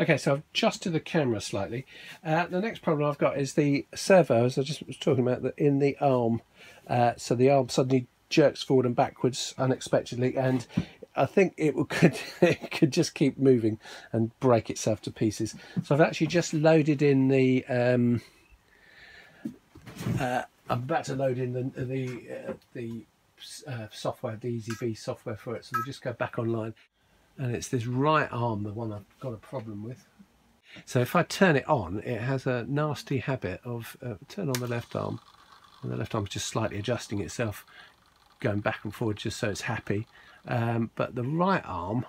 Okay, so I've adjusted the camera slightly. Uh, the next problem I've got is the servo, as I just was talking about, in the arm. Uh, so the arm suddenly jerks forward and backwards unexpectedly, and I think it could it could just keep moving and break itself to pieces. So I've actually just loaded in the. Um, uh, I'm about to load in the the uh, the uh, software, the EZ-B software for it. So we'll just go back online and it's this right arm the one I've got a problem with. So if I turn it on it has a nasty habit of uh, turn on the left arm. And the left arm is just slightly adjusting itself going back and forward just so it's happy. Um, but the right arm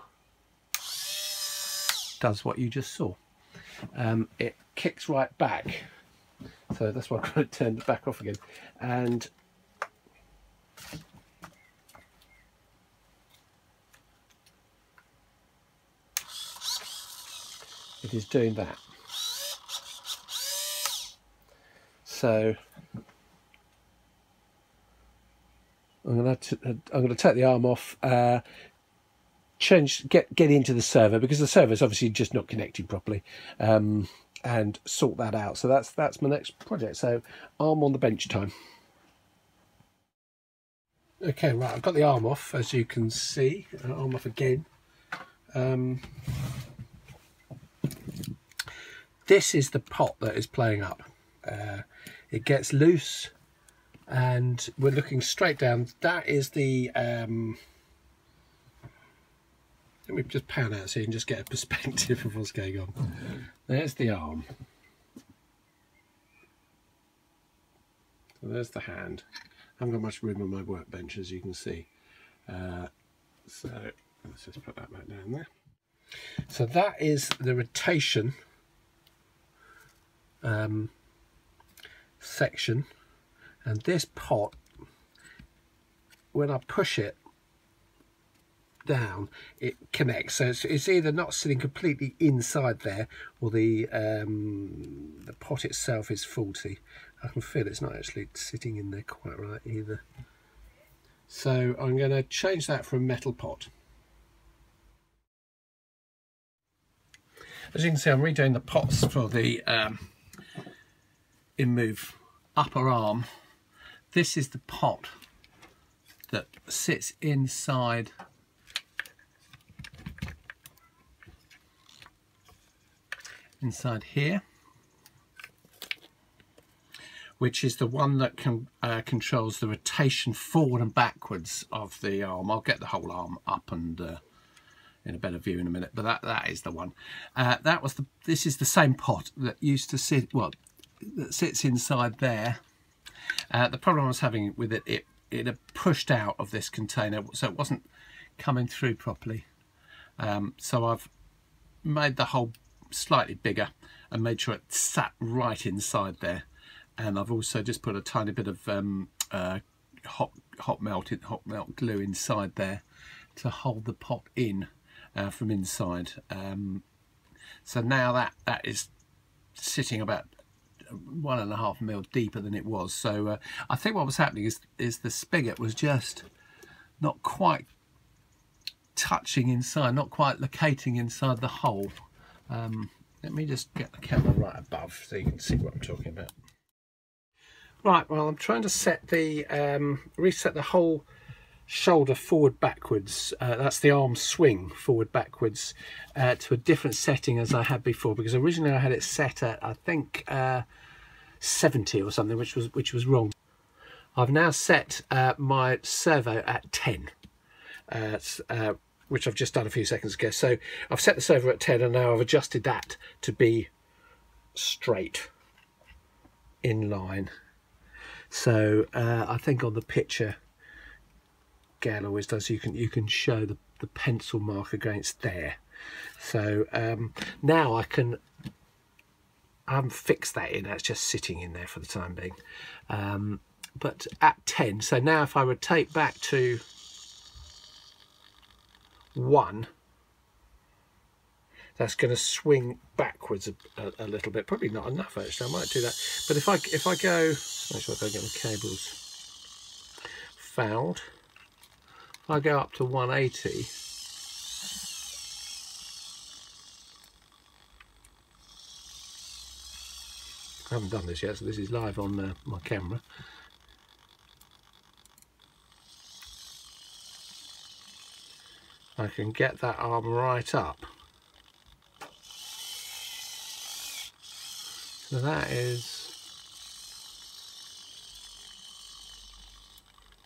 does what you just saw. Um, it kicks right back. So that's why I'm going to turn it back off again. And it is doing that. So I'm going to I'm going to take the arm off, uh, change get get into the server because the server is obviously just not connected properly, um, and sort that out. So that's that's my next project. So arm on the bench time. Okay, right, I've got the arm off as you can see. Arm off again. Um, this is the pot that is playing up. Uh, it gets loose and we're looking straight down. That is the... Um, let me just pan out so you can just get a perspective of what's going on. There's the arm. So there's the hand. I haven't got much room on my workbench as you can see. Uh, so let's just put that back down there. So that is the rotation um, section. And this pot when I push it down it connects. So it's, it's either not sitting completely inside there or the um, the pot itself is faulty. I can feel it's not actually sitting in there quite right either. So I'm going to change that for a metal pot. As you can see I'm redoing the pots for the um, InMoov upper arm, this is the pot that sits inside inside here which is the one that can, uh, controls the rotation forward and backwards of the arm. I'll get the whole arm up and uh, in a better view in a minute, but that, that is the one. Uh, that was the. This is the same pot that used to sit. Well, that sits inside there. Uh, the problem I was having with it, it, it had pushed out of this container, so it wasn't coming through properly. Um, so I've made the hole slightly bigger and made sure it sat right inside there. And I've also just put a tiny bit of um, uh, hot hot melted hot melt glue inside there to hold the pot in uh, from inside. Um, so now that that is sitting about one and a half mil deeper than it was. So uh, I think what was happening is, is the spigot was just not quite touching inside, not quite locating inside the hole. Um, let me just get the camera right above so you can see what I'm talking about. Right, well I'm trying to set the, um, reset the whole shoulder forward backwards uh, that's the arm swing forward backwards uh, to a different setting as I had before because originally I had it set at I think uh, 70 or something which was which was wrong. I've now set uh, my servo at 10 uh, uh, which I've just done a few seconds ago. So I've set the servo at 10 and now I've adjusted that to be straight in line. So I think on the picture Gael always does, you can you can show the, the pencil mark against there. So um, now I can I haven't fixed that in, that's just sitting in there for the time being. Um, but at 10, so now if I rotate back to 1, that's going to swing backwards a, a, a, little bit. Probably not enough actually, I might do that. But if I if I go, make sure I don't get my cables fouled. I go up to 180, I haven't done this yet, so this is live on uh, my camera. I can get that arm right up. So that is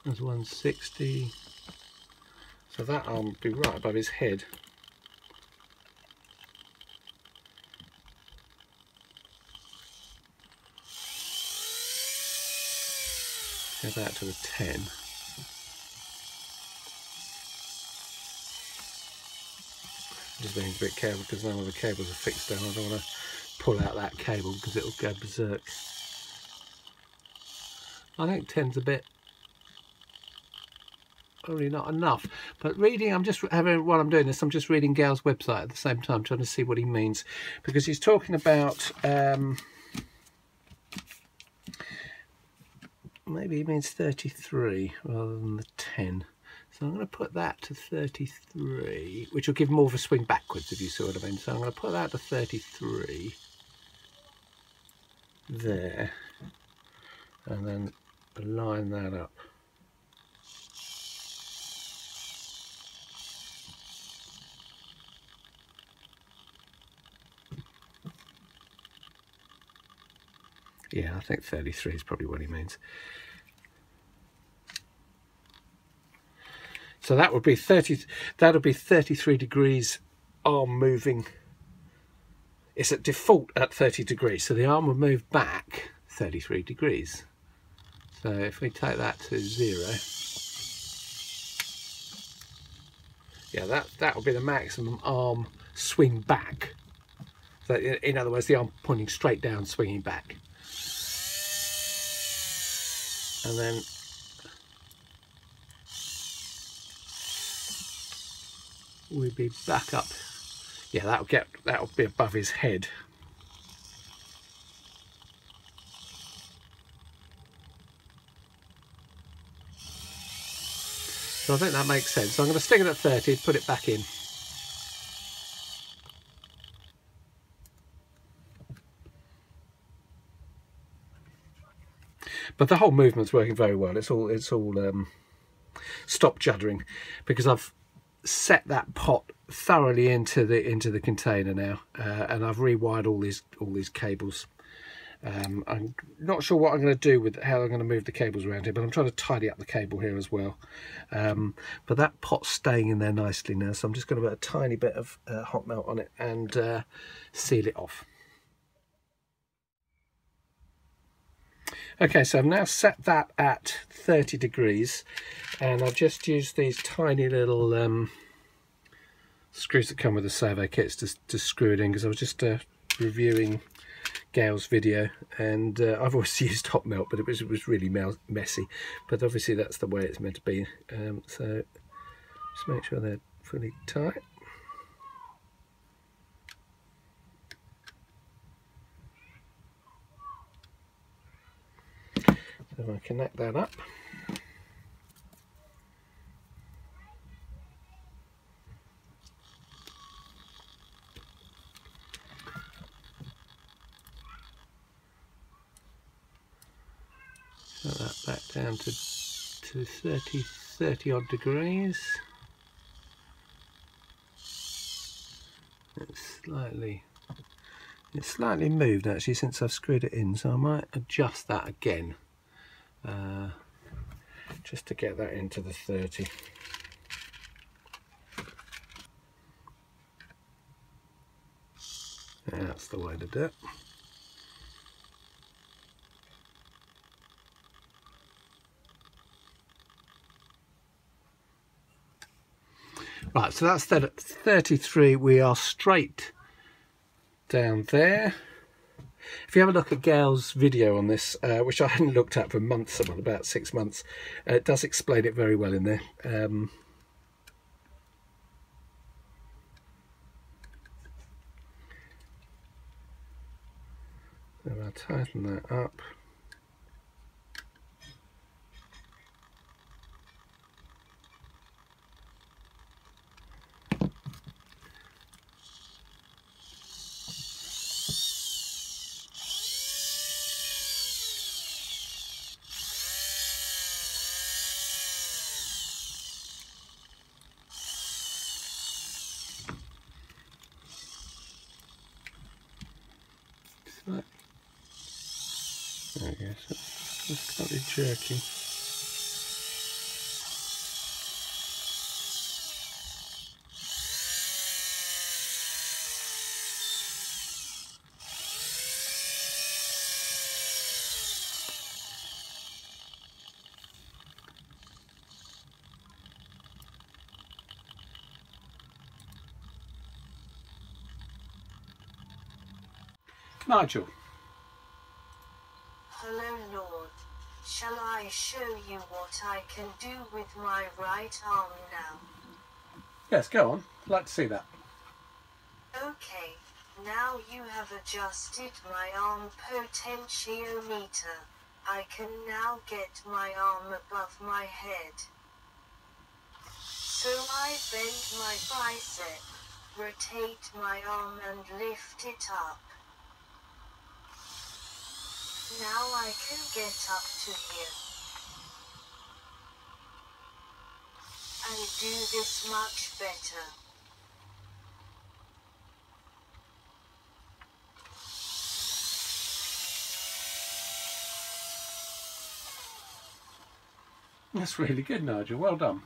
that's 160. So that arm would be right above his head. That to the 10. Just being a bit careful because none of the cables are fixed down. I don't want to pull out that cable because it'll go berserk. I think 10's a bit probably not enough but reading i'm just having while i'm doing this i'm just reading Gael's website at the same time trying to see what he means because he's talking about um, maybe he means 33 rather than the 10 so I'm going to put that to 33 which will give more of a swing backwards if you see what I mean. So I'm going to put that to 33 there. And then line that up Yeah, I think 33 is probably what he means. So that would be 30, that would be 33 degrees arm moving. It's at default at 30 degrees, so the arm will move back 33 degrees. So if we take that to zero, yeah, that, that will be the maximum arm swing back. So in other words, the arm pointing straight down, swinging back and then we'd be back up. Yeah that'll get that'll be above his head. So I think that makes sense. So I'm going to stick it at 30 put it back in but the whole movement's working very well. It's all it's all um, stop juddering because I've set that pot thoroughly into the into the container now, uh, and I've rewired all these all these cables. Um, I'm not sure what I'm going to do with how I'm going to move the cables around here, but I'm trying to tidy up the cable here as well. Um, but that pot's staying in there nicely now, so I'm just going to put a tiny bit of uh, hot melt on it and uh, seal it off. Okay, so I've now set that at 30 degrees and I've just used these tiny little um, screws that come with the servo kits to, to screw it in because I was just uh, reviewing Gael's video and uh, I've always used hot melt but it was, it was really messy. But obviously that's the way it's meant to be um, so just make sure they're fully tight So I connect that up. Put that back down to, to 30, 30 odd degrees. It's slightly it's slightly moved actually since I've screwed it in so I might adjust that again uh, just to get that into the 30. That's the way to do it. Right, so that's that at 33. We are straight down there. If you have a look at Gael's video on this, uh, which I hadn't looked at for months, about six months, uh, it does explain it very well in there. Um, tighten that up. You go. So it's slightly jerky. Nigel. Hello, Lord. Shall I show you what I can do with my right arm now? Yes, go on. I'd like to see that. Okay, now you have adjusted my arm potentiometer. I can now get my arm above my head. So I bend my bicep, rotate my arm and lift it up. Now I can get up to here. And do this much better. That's really good, Nigel. Well done.